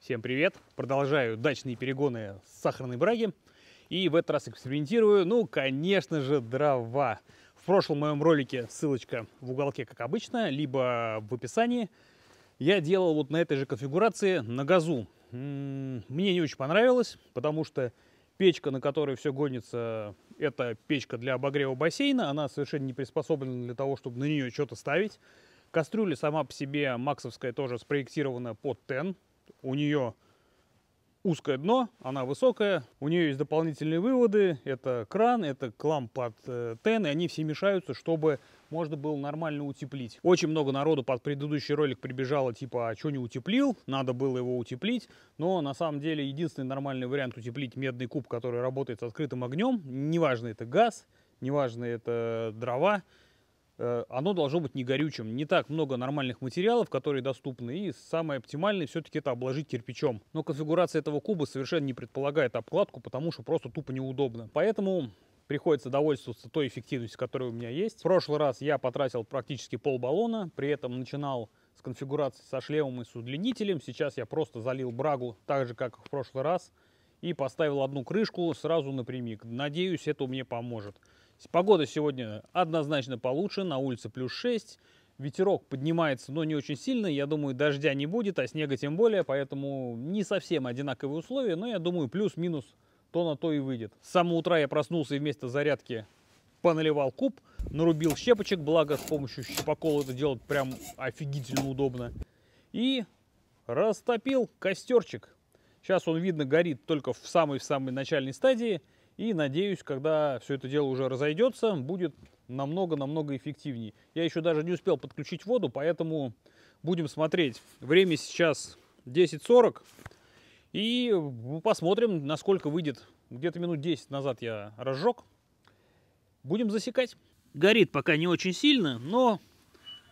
Всем привет! Продолжаю дачные перегоны с сахарной браги. И в этот раз экспериментирую, ну, конечно же, дрова. В прошлом моем ролике, ссылочка в уголке, как обычно, либо в описании, я делал вот на этой же конфигурации на газу. Мне не очень понравилось, потому что печка, на которой все гонится, это печка для обогрева бассейна. Она совершенно не приспособлена для того, чтобы на нее что-то ставить. Кастрюля сама по себе максовская тоже спроектирована под тен. У нее узкое дно, она высокая, у нее есть дополнительные выводы, это кран, это кламп под э, тен, и они все мешаются, чтобы можно было нормально утеплить. Очень много народу под предыдущий ролик прибежало, типа, а что не утеплил, надо было его утеплить, но на самом деле единственный нормальный вариант утеплить медный куб, который работает с открытым огнем, неважно это газ, неважно это дрова, оно должно быть не горючим. Не так много нормальных материалов, которые доступны, и самое оптимальное все-таки это обложить кирпичом. Но конфигурация этого куба совершенно не предполагает обкладку, потому что просто тупо неудобно. Поэтому приходится довольствоваться той эффективностью, которая у меня есть. В прошлый раз я потратил практически пол баллона, при этом начинал с конфигурации со шлемом и с удлинителем. Сейчас я просто залил брагу так же, как в прошлый раз, и поставил одну крышку сразу напрямик. Надеюсь, это мне поможет. Погода сегодня однозначно получше, на улице плюс 6. Ветерок поднимается, но не очень сильно. Я думаю, дождя не будет, а снега тем более, поэтому не совсем одинаковые условия, но я думаю, плюс-минус то на то и выйдет. С самого утра я проснулся и вместо зарядки поналивал куб, нарубил щепочек, благо с помощью щепокола это делать прям офигительно удобно. И растопил костерчик. Сейчас он, видно, горит только в самой-самой начальной стадии. И надеюсь, когда все это дело уже разойдется, будет намного-намного эффективнее. Я еще даже не успел подключить воду, поэтому будем смотреть. Время сейчас 10.40. И посмотрим, насколько выйдет. Где-то минут 10 назад я разжег. Будем засекать. Горит пока не очень сильно, но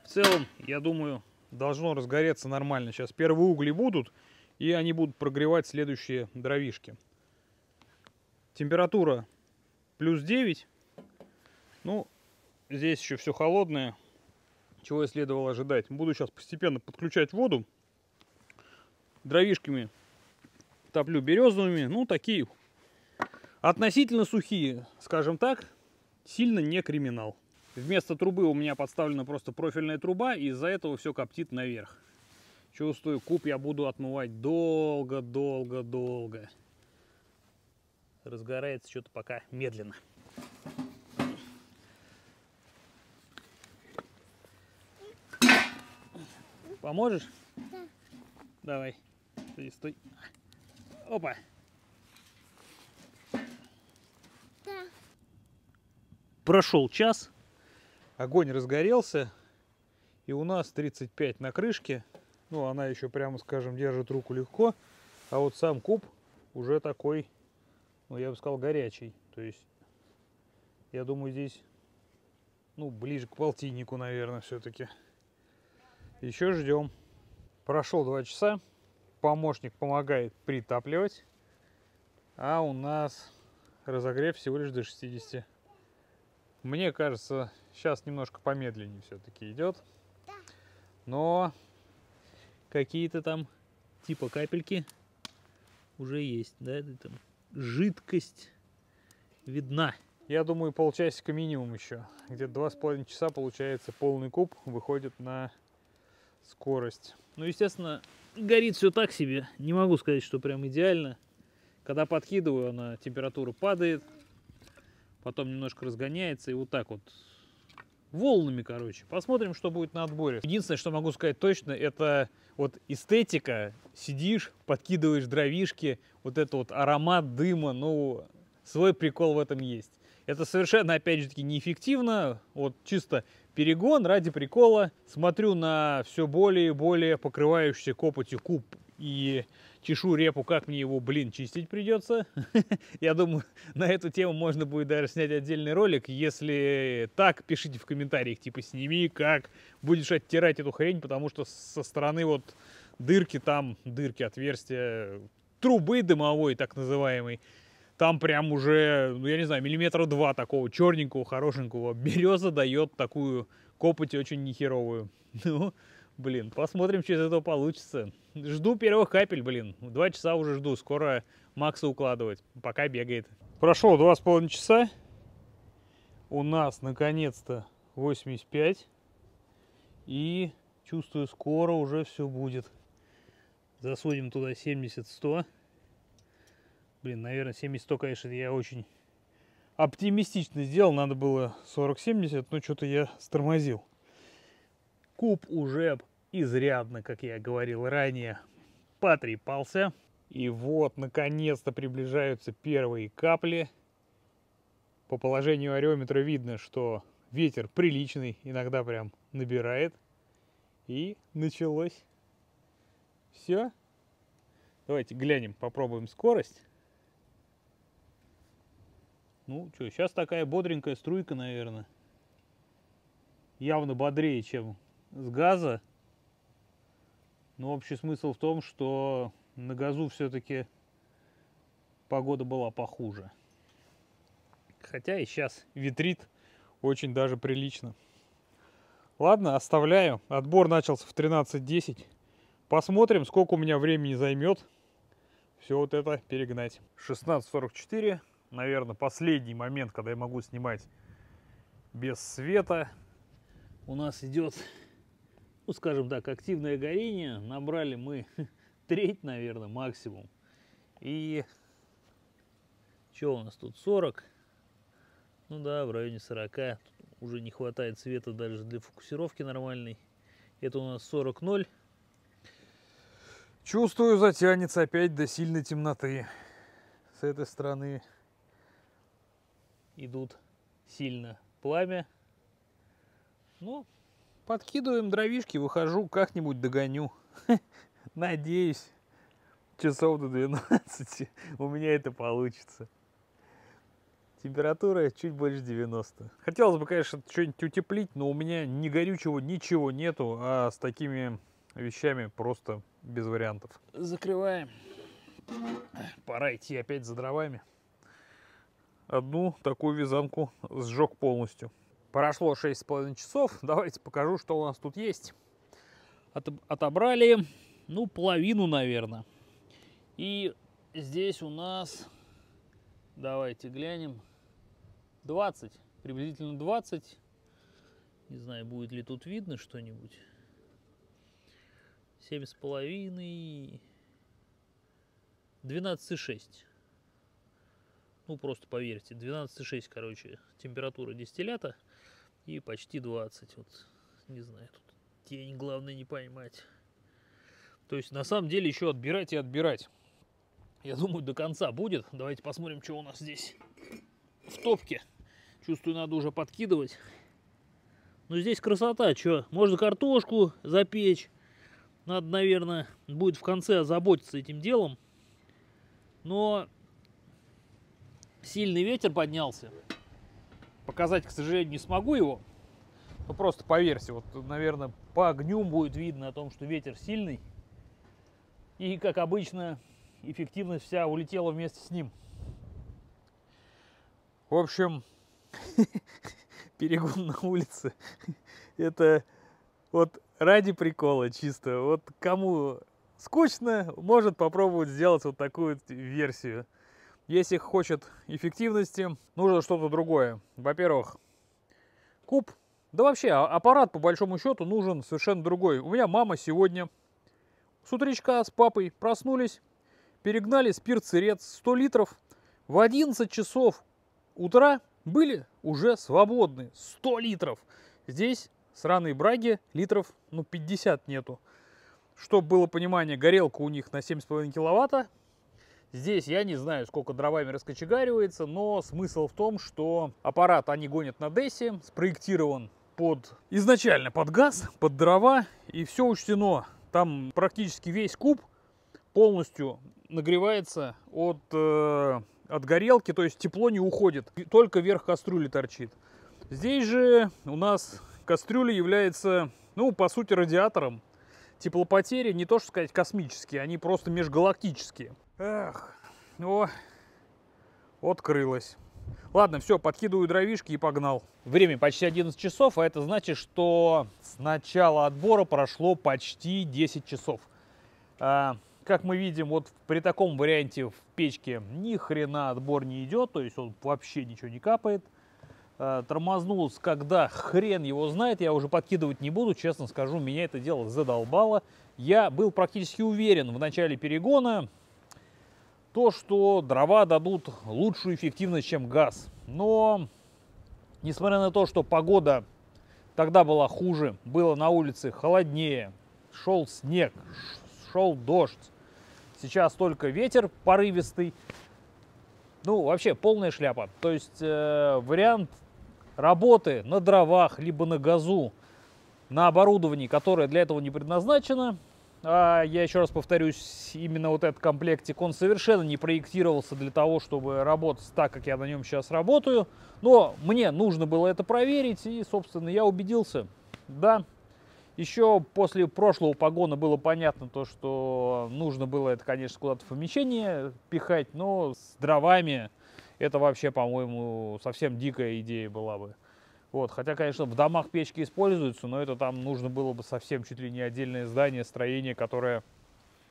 в целом, я думаю, должно разгореться нормально. Сейчас первые угли будут, и они будут прогревать следующие дровишки. Температура плюс 9. Ну, здесь еще все холодное. Чего я следовало ожидать. Буду сейчас постепенно подключать воду. Дровишками топлю березовыми. Ну, такие относительно сухие, скажем так. Сильно не криминал. Вместо трубы у меня подставлена просто профильная труба. И из-за этого все коптит наверх. Чувствую, куб я буду отмывать долго-долго-долго разгорается что-то пока медленно. Поможешь? Да. Давай. Стой, стой. Опа. Да. Прошел час. Огонь разгорелся. И у нас 35 на крышке. Ну, она еще, прямо скажем, держит руку легко. А вот сам куб уже такой ну, я бы сказал, горячий. То есть, я думаю, здесь, ну, ближе к полтиннику, наверное, все-таки. Еще ждем. Прошел два часа. Помощник помогает притапливать. А у нас разогрев всего лишь до 60. Мне кажется, сейчас немножко помедленнее все-таки идет. Но какие-то там типа капельки уже есть, да, там жидкость видна. Я думаю, полчасика минимум еще. Где-то два с половиной часа получается полный куб выходит на скорость. Ну, естественно, горит все так себе. Не могу сказать, что прям идеально. Когда подкидываю, она температура падает, потом немножко разгоняется и вот так вот волнами, короче. Посмотрим, что будет на отборе. Единственное, что могу сказать точно, это вот эстетика. Сидишь, подкидываешь дровишки, вот это вот аромат дыма, ну, свой прикол в этом есть. Это совершенно, опять же таки, неэффективно. Вот чисто перегон ради прикола. Смотрю на все более и более покрывающийся копотью куб и чешу репу, как мне его, блин, чистить придется. Я думаю, на эту тему можно будет даже снять отдельный ролик. Если так, пишите в комментариях, типа, сними, как будешь оттирать эту хрень, потому что со стороны вот дырки там, дырки, отверстия, трубы дымовой, так называемой, там прям уже, ну, я не знаю, миллиметра два такого черненького, хорошенького. Береза дает такую копоть очень нехеровую. Ну, Блин, посмотрим, что из этого получится. Жду первых капель, блин. Два часа уже жду. Скоро Макса укладывать. Пока бегает. Прошло два с половиной часа. У нас наконец-то 85. И чувствую, скоро уже все будет. Засунем туда 70-100. Блин, наверное, 70-100, конечно, я очень оптимистично сделал. Надо было 40-70, но что-то я стормозил. Куб уже изрядно, как я говорил ранее, потрепался. И вот, наконец-то приближаются первые капли. По положению ареометра видно, что ветер приличный, иногда прям набирает. И началось. Все. Давайте глянем, попробуем скорость. Ну, что, сейчас такая бодренькая струйка, наверное. Явно бодрее, чем с газа. Но общий смысл в том, что на газу все-таки погода была похуже. Хотя и сейчас ветрит очень даже прилично. Ладно, оставляю. Отбор начался в 13.10. Посмотрим, сколько у меня времени займет все вот это перегнать. 16.44. Наверное, последний момент, когда я могу снимать без света. У нас идет ну, скажем так, активное горение. Набрали мы треть, наверное, максимум. И что у нас тут, 40? Ну да, в районе 40. Тут уже не хватает света даже для фокусировки нормальной. Это у нас 40-0. Чувствую, затянется опять до сильной темноты. С этой стороны идут сильно пламя. Ну, Подкидываем дровишки, выхожу, как-нибудь догоню. Надеюсь, часов до 12 у меня это получится. Температура чуть больше 90. Хотелось бы, конечно, что-нибудь утеплить, но у меня ни горючего, ничего нету, а с такими вещами просто без вариантов. Закрываем. Пора идти опять за дровами. Одну такую вязанку сжег полностью. Прошло 6,5 часов. Давайте покажу, что у нас тут есть. От, отобрали, ну, половину, наверное. И здесь у нас, давайте глянем, 20, приблизительно 20. Не знаю, будет ли тут видно что-нибудь. 7,5, 12,6. Ну, просто поверьте, 12,6, короче, температура дистиллята – и почти 20. Вот, не знаю, тут тень главное не поймать. То есть на самом деле еще отбирать и отбирать. Я думаю, до конца будет. Давайте посмотрим, что у нас здесь в топке. Чувствую, надо уже подкидывать. Но здесь красота, что? Можно картошку запечь. Надо, наверное, будет в конце озаботиться этим делом. Но сильный ветер поднялся. Показать, к сожалению, не смогу его. Ну, просто поверьте, вот, наверное, по огню будет видно о том, что ветер сильный. И, как обычно, эффективность вся улетела вместе с ним. В общем, перегон на улице, это вот ради прикола чисто. Вот кому скучно, может попробовать сделать вот такую версию. Если хочет эффективности, нужно что-то другое. Во-первых, куб. Да вообще, а, аппарат по большому счету нужен совершенно другой. У меня мама сегодня с утречка с папой проснулись, перегнали спирт-сырец 100 литров. В 11 часов утра были уже свободны 100 литров. Здесь сраные браги литров ну 50 нету. Чтобы было понимание, горелка у них на 7,5 киловатта, Здесь я не знаю, сколько дровами раскочегаривается, но смысл в том, что аппарат они гонят на DESI, спроектирован под изначально под газ, под дрова, и все учтено. Там практически весь куб полностью нагревается от, э, от горелки, то есть тепло не уходит, только верх кастрюли торчит. Здесь же у нас кастрюля является, ну, по сути, радиатором. Теплопотери не то что сказать космические, они просто межгалактические. Эх, о, открылось. Ладно, все, подкидываю дровишки и погнал. Время почти 11 часов, а это значит, что с начала отбора прошло почти 10 часов. А, как мы видим, вот при таком варианте в печке ни хрена отбор не идет, то есть он вообще ничего не капает. А, тормознулся, когда хрен его знает, я уже подкидывать не буду, честно скажу, меня это дело задолбало. Я был практически уверен в начале перегона, то, что дрова дадут лучшую эффективность, чем газ. Но, несмотря на то, что погода тогда была хуже, было на улице холоднее, шел снег, шел дождь, сейчас только ветер порывистый, ну, вообще полная шляпа. То есть э, вариант работы на дровах, либо на газу, на оборудовании, которое для этого не предназначено, а я еще раз повторюсь, именно вот этот комплектик, он совершенно не проектировался для того, чтобы работать так, как я на нем сейчас работаю. Но мне нужно было это проверить, и, собственно, я убедился. Да, еще после прошлого погона было понятно то, что нужно было это, конечно, куда-то в помещение пихать, но с дровами это вообще, по-моему, совсем дикая идея была бы. Вот, хотя, конечно, в домах печки используются, но это там нужно было бы совсем чуть ли не отдельное здание, строение, которое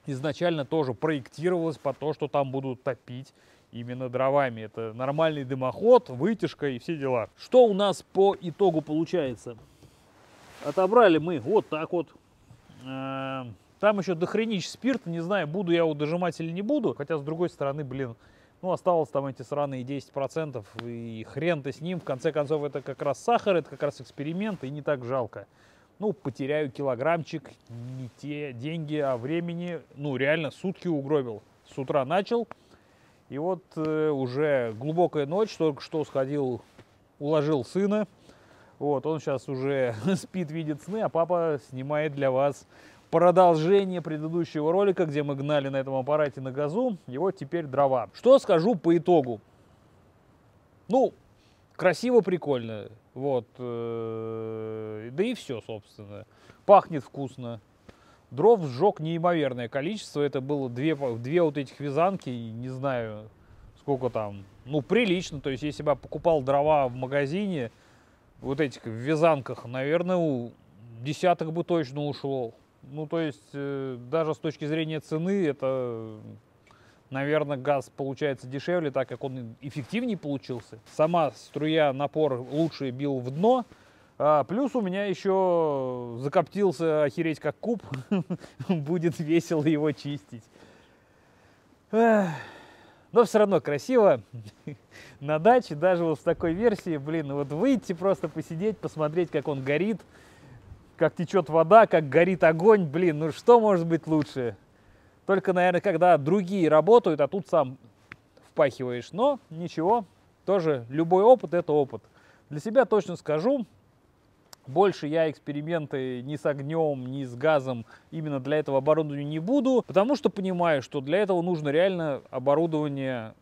изначально тоже проектировалось по то, что там будут топить именно дровами. Это нормальный дымоход, вытяжка и все дела. Что у нас по итогу получается? Отобрали мы вот так вот. Э, там еще дохренич спирт, не знаю, буду я его дожимать или не буду. Хотя, с другой стороны, блин, ну, осталось там эти сраные 10%, и хрен ты с ним. В конце концов, это как раз сахар, это как раз эксперимент, и не так жалко. Ну, потеряю килограммчик, не те деньги, а времени. Ну, реально, сутки угробил. С утра начал, и вот э, уже глубокая ночь, только что сходил, уложил сына. Вот, он сейчас уже спит, видит сны, а папа снимает для вас продолжение предыдущего ролика, где мы гнали на этом аппарате на газу, и вот теперь дрова. Что скажу по итогу? Ну, красиво, прикольно, вот, э, да и все, собственно. Пахнет вкусно. Дров сжег неимоверное количество, это было две, две вот этих вязанки, не знаю, сколько там, ну, прилично, то есть, если бы я покупал дрова в магазине, вот этих в вязанках, наверное, десяток бы точно ушло. Ну, то есть, э, даже с точки зрения цены, это, наверное, газ получается дешевле, так как он эффективнее получился. Сама струя, напор лучше бил в дно. А, плюс у меня еще закоптился охереть как куб. Будет весело его чистить. Но все равно красиво на даче, даже вот в такой версии, блин, вот выйти просто посидеть, посмотреть, как он горит, как течет вода, как горит огонь. Блин, ну что может быть лучше? Только, наверное, когда другие работают, а тут сам впахиваешь. Но ничего, тоже любой опыт – это опыт. Для себя точно скажу, больше я эксперименты ни с огнем, ни с газом именно для этого оборудования не буду, потому что понимаю, что для этого нужно реально оборудование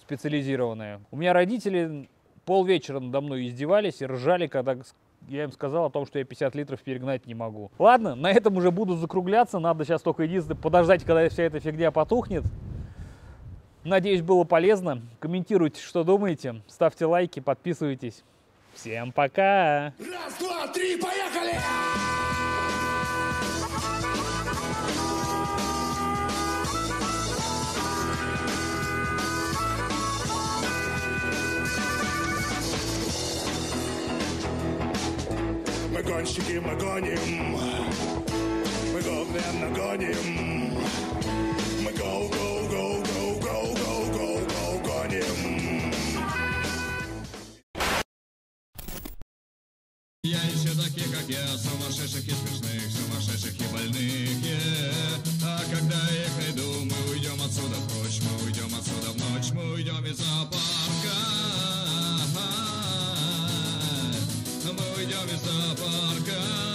специализированное. У меня родители полвечера надо мной издевались и ржали, когда я им сказал о том, что я 50 литров перегнать не могу. Ладно, на этом уже буду закругляться. Надо сейчас только единственное подождать, когда вся эта фигня потухнет. Надеюсь, было полезно. Комментируйте, что думаете. Ставьте лайки, подписывайтесь. Всем пока! Раз, два, три, поехали! Мы гонщики, мы гоним, мы гоним, нагоним. Мы go, go, go, go, go, go, go, go, гоним. Я еще такие, как я, сумасшедших и смешных, сумасшедших и больных, yeah. А когда их найду, мы уйдем отсюда прочь, мы уйдем отсюда в ночь, мы уйдем из зоопарка. voy, ya me está aparcando.